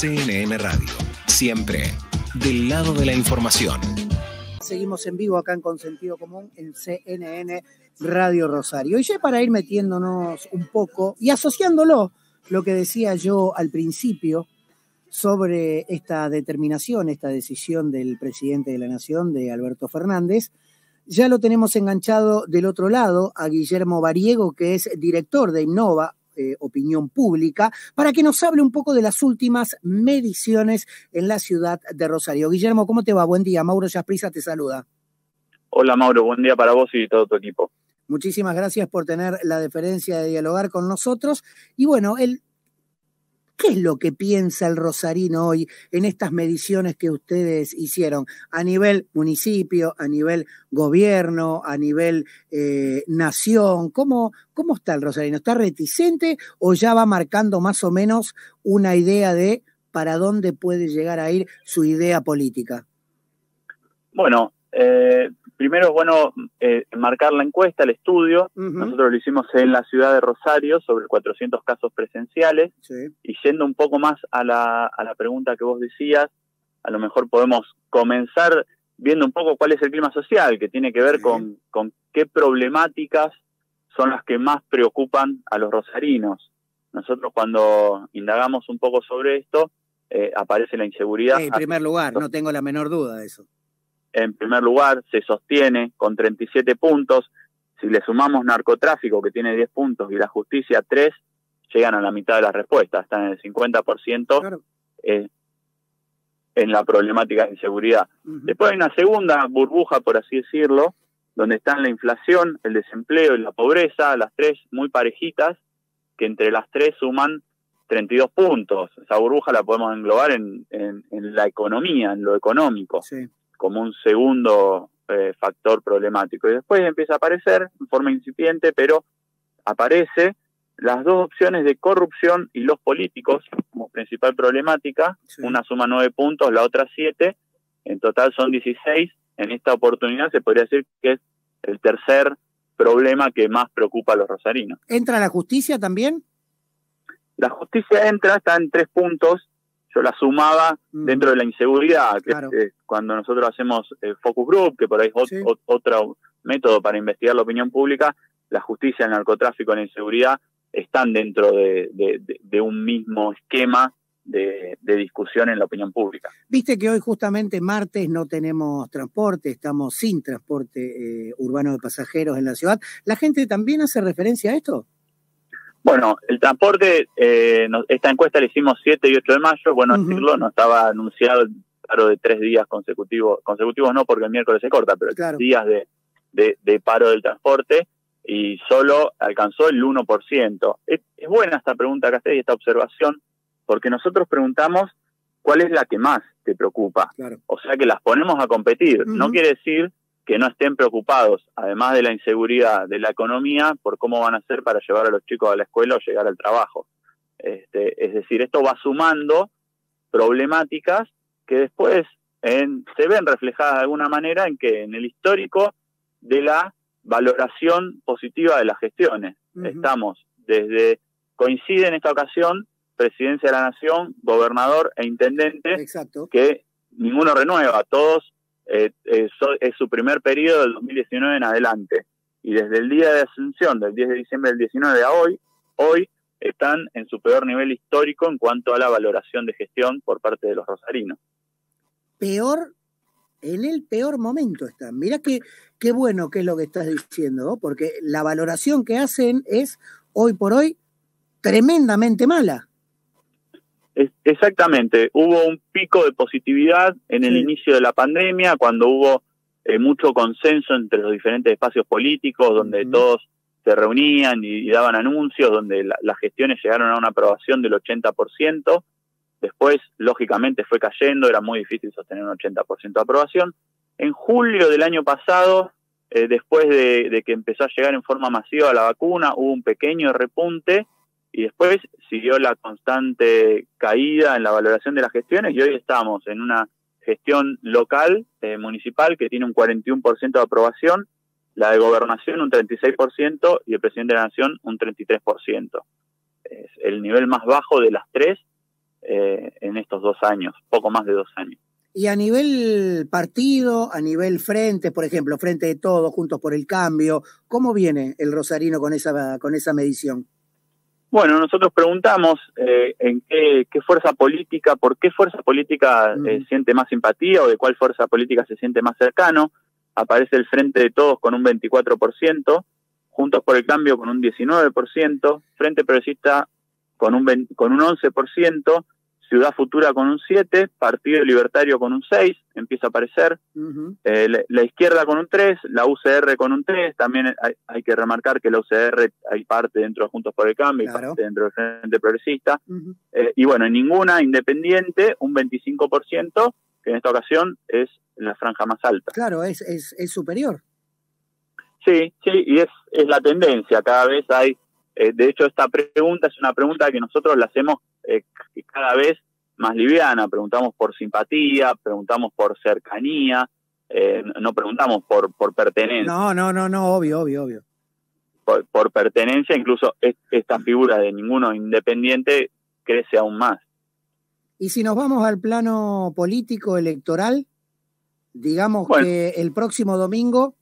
CNN Radio, siempre del lado de la información. Seguimos en vivo acá en Consentido Común en CNN Radio Rosario. Y ya para ir metiéndonos un poco y asociándolo, lo que decía yo al principio sobre esta determinación, esta decisión del presidente de la Nación, de Alberto Fernández, ya lo tenemos enganchado del otro lado a Guillermo Bariego, que es director de Innova, eh, opinión pública, para que nos hable un poco de las últimas mediciones en la ciudad de Rosario. Guillermo, ¿cómo te va? Buen día. Mauro Yasprisa te saluda. Hola Mauro, buen día para vos y todo tu equipo. Muchísimas gracias por tener la deferencia de dialogar con nosotros. Y bueno, el ¿Qué es lo que piensa el rosarino hoy en estas mediciones que ustedes hicieron a nivel municipio, a nivel gobierno, a nivel eh, nación? ¿Cómo, ¿Cómo está el rosarino? ¿Está reticente o ya va marcando más o menos una idea de para dónde puede llegar a ir su idea política? Bueno, eh, primero es bueno eh, marcar la encuesta, el estudio. Nosotros lo hicimos en la ciudad de Rosario sobre 400 casos presenciales. Y yendo un poco más a la, a la pregunta que vos decías, a lo mejor podemos comenzar viendo un poco cuál es el clima social, que tiene que ver con, con qué problemáticas son las que más preocupan a los rosarinos. Nosotros cuando indagamos un poco sobre esto, eh, aparece la inseguridad. En primer lugar, no tengo la menor duda de eso en primer lugar, se sostiene con 37 puntos. Si le sumamos narcotráfico, que tiene 10 puntos, y la justicia 3, llegan a la mitad de las respuestas, están en el 50% eh, en la problemática de inseguridad. Después hay una segunda burbuja, por así decirlo, donde están la inflación, el desempleo y la pobreza, las tres muy parejitas, que entre las tres suman 32 puntos. Esa burbuja la podemos englobar en, en, en la economía, en lo económico. Sí como un segundo eh, factor problemático. Y después empieza a aparecer en forma incipiente, pero aparece las dos opciones de corrupción y los políticos como principal problemática. Una suma nueve puntos, la otra siete. En total son 16. En esta oportunidad se podría decir que es el tercer problema que más preocupa a los rosarinos. ¿Entra la justicia también? La justicia entra, está en tres puntos yo la sumaba dentro de la inseguridad, que cuando nosotros hacemos eh, focus group, que por ahí es otro método para investigar la opinión pública, la justicia, el narcotráfico, la inseguridad están dentro de, un mismo esquema de, discusión en la opinión pública. Viste que hoy justamente martes no tenemos transporte, estamos sin transporte eh, urbano de pasajeros en la ciudad. ¿La gente también hace referencia a esto? Bueno, el transporte, eh, esta encuesta la hicimos 7 y 8 de mayo, bueno, decirlo, no estaba anunciado el paro de tres días consecutivos, consecutivos no porque el miércoles se corta, pero tres días de, de, paro del transporte y solo alcanzó el 1%. Es, es buena esta pregunta que y esta observación, porque nosotros preguntamos cuál es la que más te preocupa. O sea que las ponemos a competir. No quiere decir que no estén preocupados, además de la inseguridad de la economía, por cómo van a hacer para llevar a los chicos a la escuela o llegar al trabajo. Este, es decir, esto va sumando problemáticas que después se ven reflejadas de alguna manera en que en el histórico de la valoración positiva de las gestiones. Estamos desde, coincide en esta ocasión, presidencia de la nación, gobernador e intendente, que ninguno renueva, todos eh, es, su primer periodo del 2019 en adelante. Y desde el día de asunción, del 10 de diciembre del 19 a hoy, hoy están en su peor nivel histórico en cuanto a la valoración de gestión por parte de los rosarinos. Peor, en el peor momento están. Mira qué, qué bueno que es lo que estás diciendo, porque la valoración que hacen es hoy por hoy tremendamente mala exactamente, hubo un pico de positividad en el inicio de la pandemia, cuando hubo eh, mucho consenso entre los diferentes espacios políticos, donde todos se reunían y, daban anuncios, donde las gestiones llegaron a una aprobación del 80%. Después, lógicamente, fue cayendo, era muy difícil sostener un 80% de aprobación. En julio del año pasado, eh, después de, que empezó a llegar en forma masiva la vacuna, hubo un pequeño repunte y después siguió la constante caída en la valoración de las gestiones y hoy estamos en una gestión local, eh, municipal, que tiene un 41% de aprobación, la de gobernación un 36% y el presidente de la nación un 33%. Es el nivel más bajo de las tres eh, en estos dos años, poco más de dos años. Y a nivel partido, a nivel frente, por ejemplo, frente de todos, juntos por el cambio, ¿cómo viene el Rosarino con esa, con esa medición? Bueno, nosotros preguntamos eh, en qué, fuerza política, por qué fuerza política eh, siente más simpatía o de cuál fuerza política se siente más cercano. Aparece el Frente de Todos con un 24%, Juntos por el Cambio con un 19%, Frente Progresista con un, con un 11%, Ciudad Futura con un 7, Partido Libertario con un 6, empieza a aparecer, eh, la, izquierda con un 3, la UCR con un 3, también hay, que remarcar que la UCR hay parte dentro de Juntos por el Cambio y parte dentro del Frente Progresista, eh, y bueno, en ninguna independiente, un 25%, que en esta ocasión es la franja más alta. Claro, es, es, es superior. Sí, sí, y es, es la tendencia, cada vez hay, eh, de hecho esta pregunta es una pregunta que nosotros la hacemos eh, cada vez más liviana. Preguntamos por simpatía, preguntamos por cercanía, eh, no preguntamos por, por pertenencia. No, no, no, no, obvio, obvio, obvio. Por, pertenencia, incluso esta figura de ninguno independiente crece aún más. Y si nos vamos al plano político electoral, digamos que el próximo domingo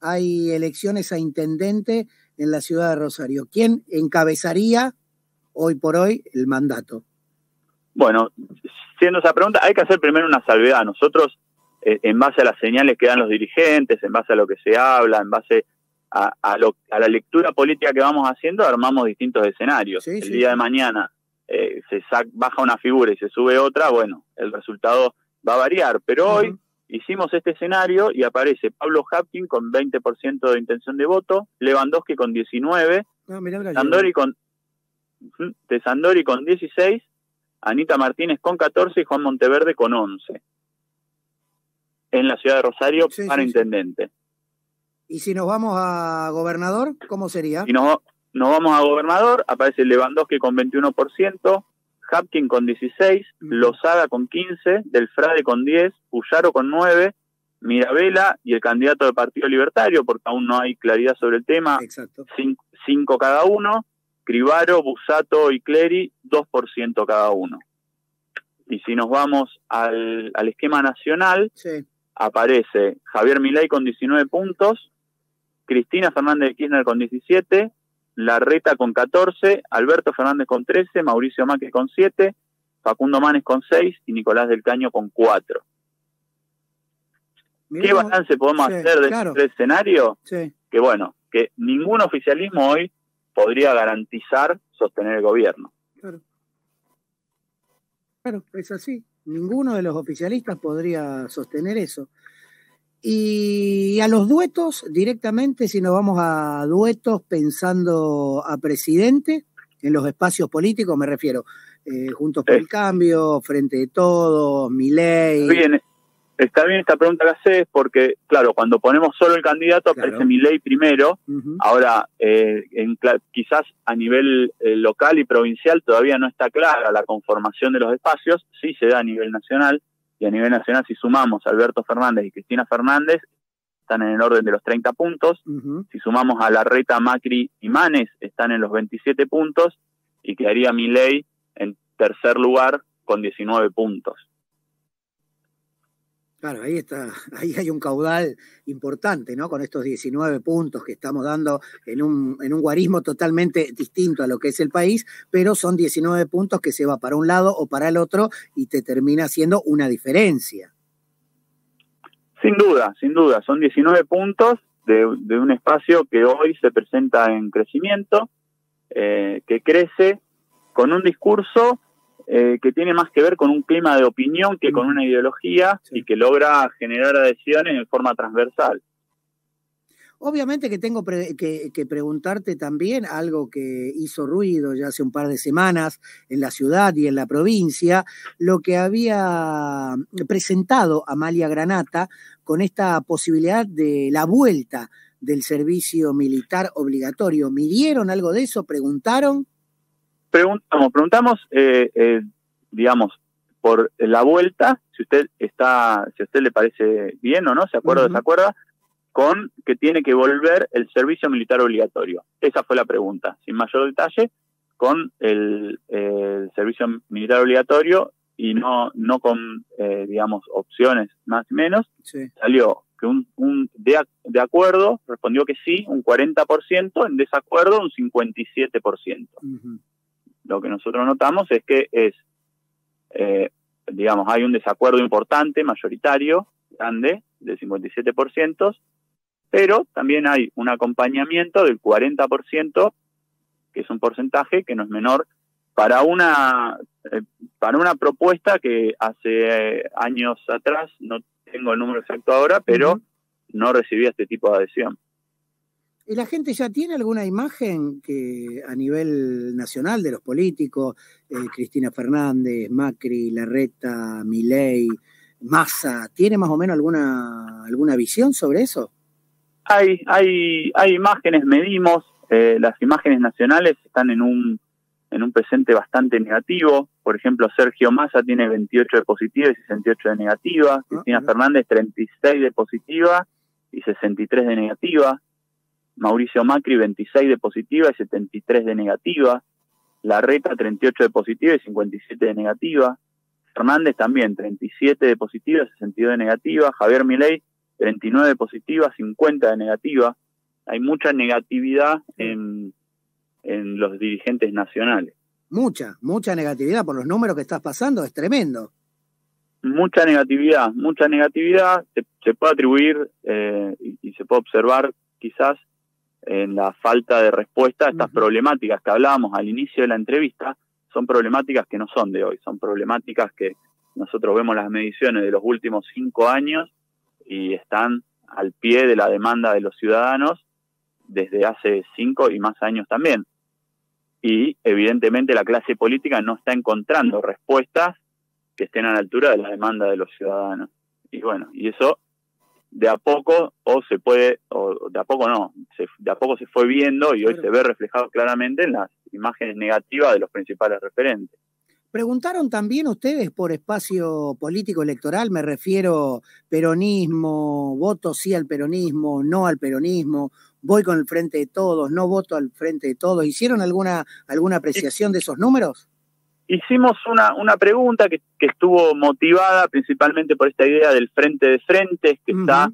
hay elecciones a intendente en la ciudad de Rosario. ¿Quién encabezaría hoy por hoy el mandato? Bueno, siendo esa pregunta, hay que hacer primero una salvedad. Nosotros, eh, en base a las señales que dan los dirigentes, en base a lo que se habla, en base a, la lectura política que vamos haciendo, armamos distintos escenarios. el día de mañana eh, se baja una figura y se sube otra, bueno, el resultado va a variar. Pero hoy hicimos este escenario y aparece Pablo Hapkin con 20% de intención de voto, Lewandowski con 19, ah, Sandori con de Sandori con 16, Anita Martínez con 14 y Juan Monteverde con 11. En la ciudad de Rosario para intendente. ¿Y si nos vamos a gobernador, cómo sería? Si nos, nos vamos a gobernador, aparece Lewandowski con 21%, Hapkin con 16, Lozada con 15, Delfrade con 10, Puyaro con 9, Mirabela y el candidato del Partido Libertario, porque aún no hay claridad sobre el tema, 5 cada uno, Cribaro, Busato y Clery, 2% cada uno. Y si nos vamos al, esquema nacional, aparece Javier Milei con 19 puntos, Cristina Fernández de Kirchner con 17, Larreta con 14, Alberto Fernández con 13, Mauricio Macri con 7, Facundo Manes con 6 y Nicolás del Caño con 4. ¿Qué balance podemos hacer de este escenario? Que bueno, que ningún oficialismo hoy podría garantizar sostener el gobierno. Claro. Claro, es así. Ninguno de los oficialistas podría sostener eso. Y a los duetos, directamente, si nos vamos a duetos pensando a presidente, en los espacios políticos me refiero, eh, Juntos por el Cambio, Frente de Todos, Miley. Bien, está bien esta pregunta que haces porque, claro, cuando ponemos solo el candidato aparece mi ley primero. Ahora, eh, quizás a nivel eh, local y provincial todavía no está clara la conformación de los espacios, sí se da a nivel nacional. Y a nivel nacional, si sumamos a Alberto Fernández y Cristina Fernández, están en el orden de los 30 puntos. Si sumamos a Larreta, Macri y Manes, están en los 27 puntos. Y quedaría mi ley en tercer lugar con 19 puntos. Claro, ahí está, ahí hay un caudal importante, ¿no? Con estos 19 puntos que estamos dando en un, en un guarismo totalmente distinto a lo que es el país, pero son 19 puntos que se va para un lado o para el otro y te termina haciendo una diferencia. Sin duda, sin duda, son 19 puntos de, un espacio que hoy se presenta en crecimiento, eh, que crece con un discurso eh, que tiene más que ver con un clima de opinión que con una ideología y que logra generar adhesiones en forma transversal. Obviamente que tengo que, preguntarte también algo que hizo ruido ya hace un par de semanas en la ciudad y en la provincia, lo que había presentado Amalia Granata con esta posibilidad de la vuelta del servicio militar obligatorio. ¿Midieron algo de eso? ¿Preguntaron? Preguntamos, preguntamos, eh, eh, digamos, por la vuelta, si usted está, si a usted le parece bien o no, se acuerda o desacuerda, con que tiene que volver el servicio militar obligatorio. Esa fue la pregunta, sin mayor detalle, con el, servicio militar obligatorio y no, no con, eh, digamos, opciones más y menos, salió que un, un de, de, acuerdo respondió que sí, un 40%, en desacuerdo un 57%. Lo que nosotros notamos es que es, eh, digamos, hay un desacuerdo importante, mayoritario, grande, del 57%, pero también hay un acompañamiento del 40%, que es un porcentaje que no es menor para una eh, para una propuesta que hace años atrás no tengo el número exacto ahora, pero no recibía este tipo de adhesión. ¿Y la gente ya tiene alguna imagen que a nivel nacional de los políticos, eh, Cristina Fernández, Macri, Larreta, Milei, Massa, ¿tiene más o menos alguna alguna visión sobre eso? Hay hay hay imágenes, medimos, eh, las imágenes nacionales están en un en un presente bastante negativo. Por ejemplo, Sergio Massa tiene 28 de positiva y 68 de negativa. Ah, Cristina Fernández 36 de positiva y 63 de negativa. Mauricio Macri 26 de positiva y 73 de negativa. Larreta 38 de positiva y 57 de negativa. Fernández también 37 de positiva y 62 de negativa. Javier Milei 39 de positiva, 50 de negativa. Hay mucha negatividad en en los dirigentes nacionales. Mucha, mucha negatividad por los números que estás pasando, es tremendo. Mucha negatividad, mucha negatividad se, puede atribuir eh, y, se puede observar quizás en la falta de respuesta a estas problemáticas que hablábamos al inicio de la entrevista, son problemáticas que no son de hoy, son problemáticas que nosotros vemos las mediciones de los últimos cinco años y están al pie de la demanda de los ciudadanos desde hace cinco y más años también. Y evidentemente la clase política no está encontrando respuestas que estén a la altura de la demanda de los ciudadanos. Y bueno, y eso de a poco o se puede, o de a poco no, de a poco se fue viendo y hoy se ve reflejado claramente en las imágenes negativas de los principales referentes. Preguntaron también ustedes por espacio político electoral, me refiero peronismo, voto sí al peronismo, no al peronismo, voy con el frente de todos, no voto al frente de todos. ¿Hicieron alguna, alguna apreciación de esos números? Hicimos una, una pregunta que, que estuvo motivada principalmente por esta idea del frente de frentes que está,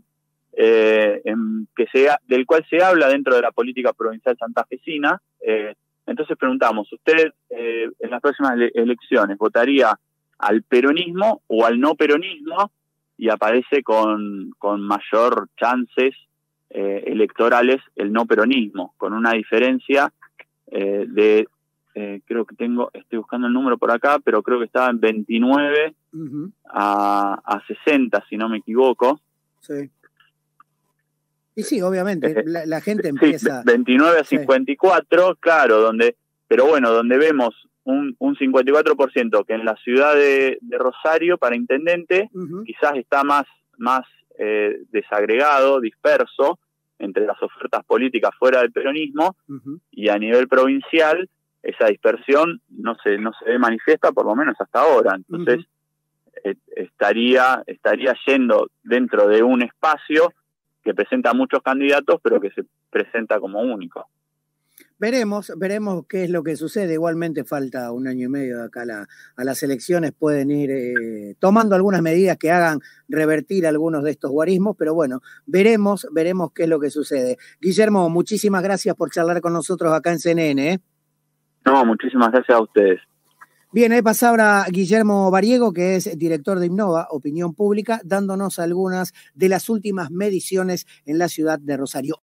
eh, en, que sea, del cual se habla dentro de la política provincial santafesina. Eh, entonces preguntamos, ¿usted eh, en las próximas elecciones votaría al peronismo o al no peronismo? Y aparece con, con mayor chances eh, electorales el no peronismo, con una diferencia eh, creo que tengo, estoy buscando el número por acá, pero creo que estaba en 29 a, a 60, si no me equivoco. Sí. Y sí, obviamente, la, gente empieza... 29 a 54, claro, donde, pero bueno, donde vemos un, un 54% que en la ciudad de, Rosario para intendente quizás está más, más eh, desagregado, disperso entre las ofertas políticas fuera del peronismo y a nivel provincial esa dispersión no se, no se ve manifiesta por lo menos hasta ahora. Entonces eh, estaría, estaría yendo dentro de un espacio que presenta muchos candidatos, pero que se presenta como único. Veremos, veremos qué es lo que sucede. Igualmente falta un año y medio de acá a, las elecciones. Pueden ir eh, tomando algunas medidas que hagan revertir algunos de estos guarismos, pero bueno, veremos, veremos qué es lo que sucede. Guillermo, muchísimas gracias por charlar con nosotros acá en CNN. ¿eh? No, muchísimas gracias a ustedes. Bien, ahí pasa ahora Guillermo Variego, que es director de Innova, Opinión Pública, dándonos algunas de las últimas mediciones en la ciudad de Rosario.